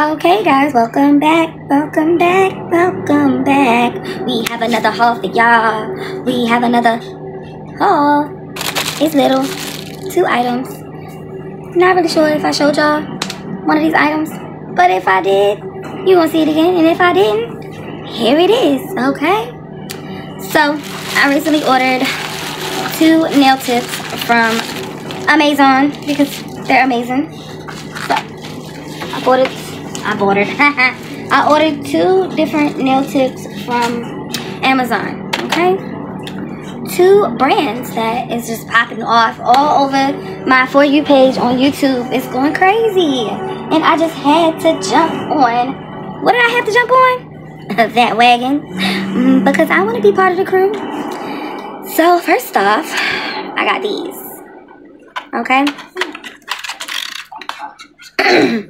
Okay, guys, welcome back, welcome back, welcome back. We have another haul for y'all. We have another haul. It's little, two items. Not really sure if I showed y'all one of these items, but if I did, you gonna see it again. And if I didn't, here it is. Okay. So I recently ordered two nail tips from Amazon because they're amazing. So I I ordered. I ordered two different nail tips from Amazon. Okay, two brands that is just popping off all over my for you page on YouTube. It's going crazy, and I just had to jump on. What did I have to jump on? that wagon mm, because I want to be part of the crew. So first off, I got these. Okay.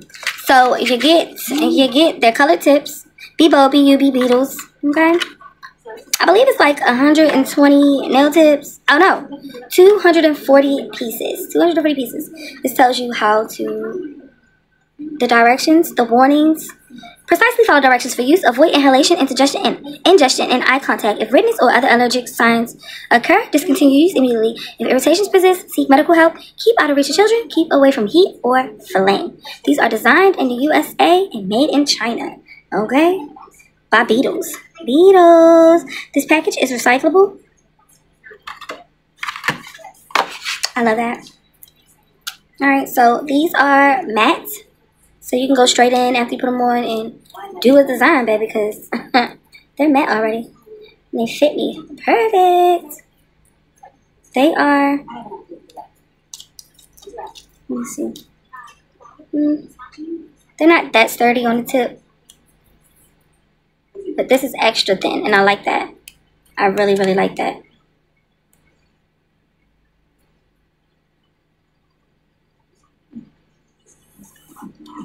So you get you get their color tips. Bebo, B-U-B Beetles. Okay. I believe it's like 120 nail tips. Oh no, 240 pieces. 240 pieces. This tells you how to the directions, the warnings, Precisely follow directions for use. Avoid inhalation, indigestion, and ingestion, and eye contact. If redness or other allergic signs occur, discontinue use immediately. If irritations persist, seek medical help. Keep out of reach of children. Keep away from heat or flame. These are designed in the USA and made in China. Okay? By Beetles. Beetles. This package is recyclable. I love that. Alright, so these are matte so you can go straight in after you put them on and do a design, baby, because they're matte already. And they fit me perfect. They are, let me see. Mm, they're not that sturdy on the tip. But this is extra thin, and I like that. I really, really like that.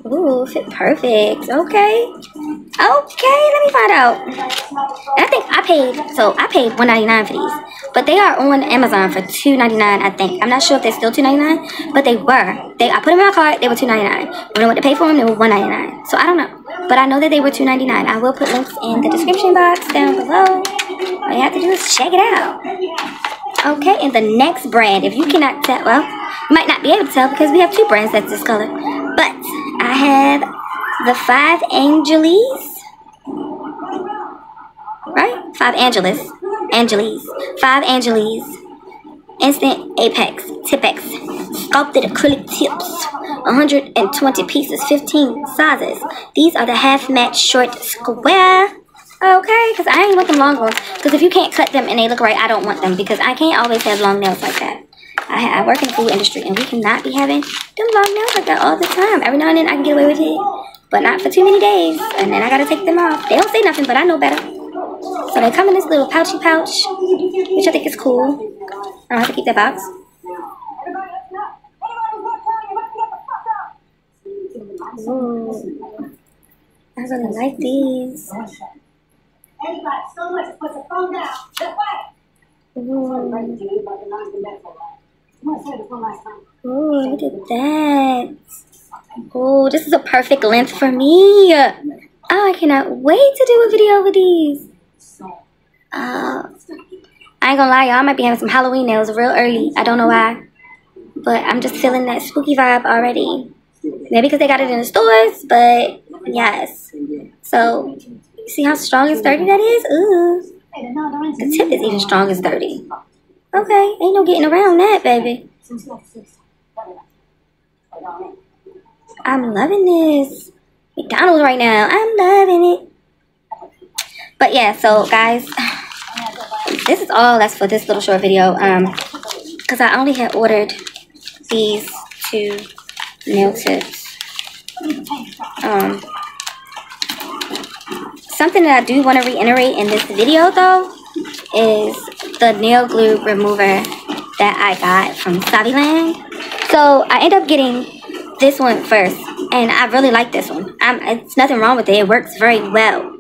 Ooh, fit perfect. Okay. Okay, let me find out. I think I paid, so I paid one ninety nine for these. But they are on Amazon for two ninety nine. I think. I'm not sure if they're still two ninety nine, but they were. They I put them in my cart, they were two ninety nine. When I went to pay for them, they were one ninety nine. So I don't know. But I know that they were two ninety nine. I will put links in the description box down below. All you have to do is check it out. Okay, and the next brand, if you cannot tell, well, you might not be able to tell because we have two brands that's this color. Have the five Angeles. Right? Five Angeles. Angeles. Five Angeles. Instant Apex. Tipex. Sculpted acrylic tips. 120 pieces. 15 sizes. These are the half match short square. Okay, because I ain't want them long ones. Because if you can't cut them and they look right, I don't want them. Because I can't always have long nails like that. I, I work in the food industry and we cannot be having them long nails like that all the time. Every now and then I can get away with it, but not for too many days. And then I gotta take them off. They don't say nothing, but I know better. So they come in this little pouchy pouch, which I think is cool. I don't have to keep that box. Ooh. I really like these. Ooh. Oh, look at that. Oh, this is a perfect length for me. Oh, I cannot wait to do a video with these. Uh, I ain't gonna lie, y'all. I might be having some Halloween nails real early. I don't know why. But I'm just feeling that spooky vibe already. Maybe because they got it in the stores, but yes. So, see how strong and sturdy that is? Ooh. The tip is even strong and sturdy. Okay, ain't no getting around that, baby. I'm loving this. McDonald's right now. I'm loving it. But yeah, so guys, this is all that's for this little short video. Um, because I only had ordered these two nail tips. Um, something that I do want to reiterate in this video though is the nail glue remover that I got from Saviland. So I end up getting this one first. And I really like this one. I'm, it's nothing wrong with it. It works very well.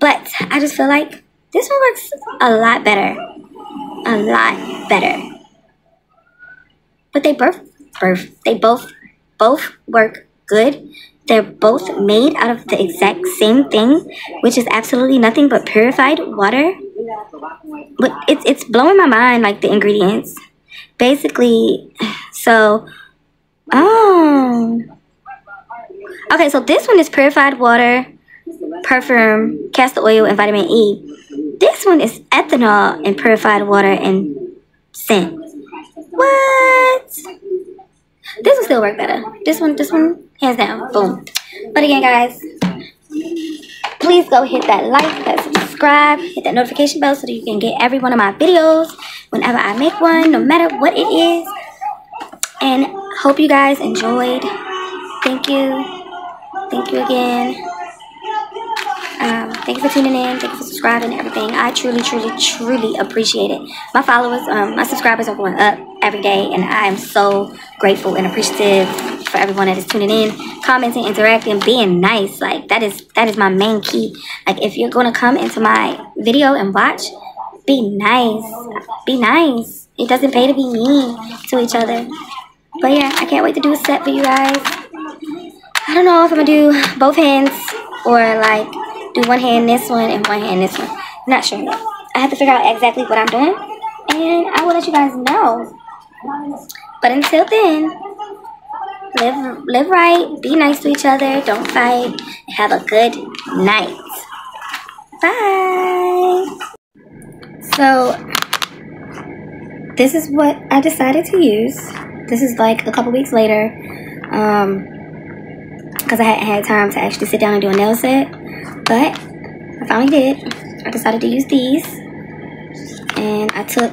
But I just feel like this one works a lot better. A lot better. But they both, both they both, both work good. They're both made out of the exact same thing, which is absolutely nothing but purified water. But it's, it's blowing my mind, like the ingredients. Basically, so, oh. Okay, so this one is purified water, perfume, castor oil, and vitamin E. This one is ethanol and purified water and scent. What? This will still work better. This one, this one, hands down, boom. But again, guys, please go hit that like, that subscribe, hit that notification bell so that you can get every one of my videos whenever I make one, no matter what it is. And hope you guys enjoyed. Thank you. Thank you again. Um, thank you for tuning in. Thank you for subscribing and everything. I truly, truly, truly appreciate it. My followers, um, my subscribers are going up every day, and I am so grateful and appreciative for everyone that is tuning in, commenting, interacting, being nice. Like that is that is my main key. Like if you're gonna come into my video and watch, be nice. Be nice. It doesn't pay to be mean to each other. But yeah, I can't wait to do a set for you guys. I don't know if I'm gonna do both hands or like do one hand this one and one hand this one. Not sure. I have to figure out exactly what I'm doing. And I will let you guys know. But until then, live live right, be nice to each other, don't fight, have a good night. Bye. So this is what I decided to use. This is like a couple weeks later. Um because I hadn't had time to actually sit down and do a nail set. But I finally did. I decided to use these. And I took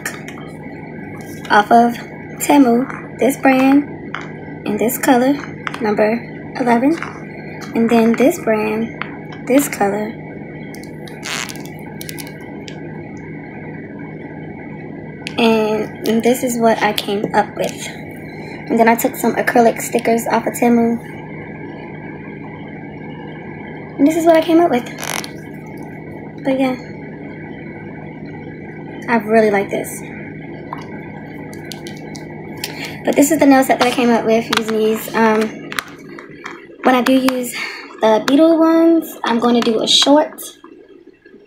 off of Temu this brand in this color, number 11. And then this brand, this color. And, this is what I came up with. And then I took some acrylic stickers off of Temu and this is what I came up with. But yeah. I really like this. But this is the nail set that I came up with using these. Um, when I do use the beetle ones, I'm going to do a short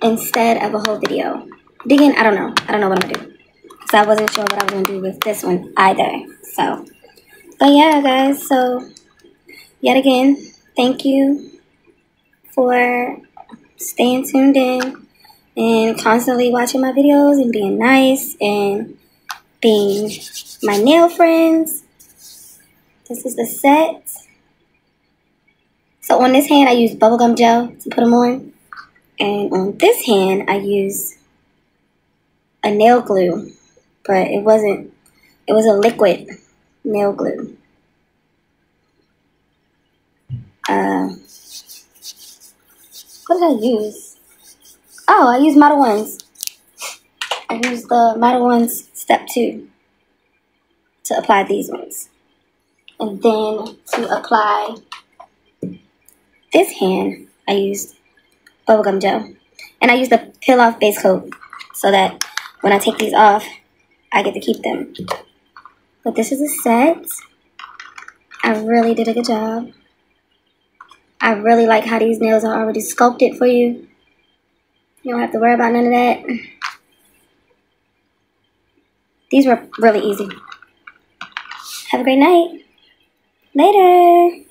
instead of a whole video. Digging, I don't know. I don't know what I'm going to do. Because I wasn't sure what I was going to do with this one either. So, but yeah, guys. So, yet again, thank you for staying tuned in and constantly watching my videos and being nice and being my nail friends. This is the set. So on this hand, I use bubblegum gel to put them on. And on this hand, I use a nail glue. But it wasn't, it was a liquid nail glue. Uh, what did I use? Oh, I used Modelones. I used the Modelones Step 2 to apply these ones. And then to apply this hand, I used bubblegum gel. And I used the peel off base coat so that when I take these off, I get to keep them. But this is a set. I really did a good job. I really like how these nails are already sculpted for you. You don't have to worry about none of that. These were really easy. Have a great night. Later.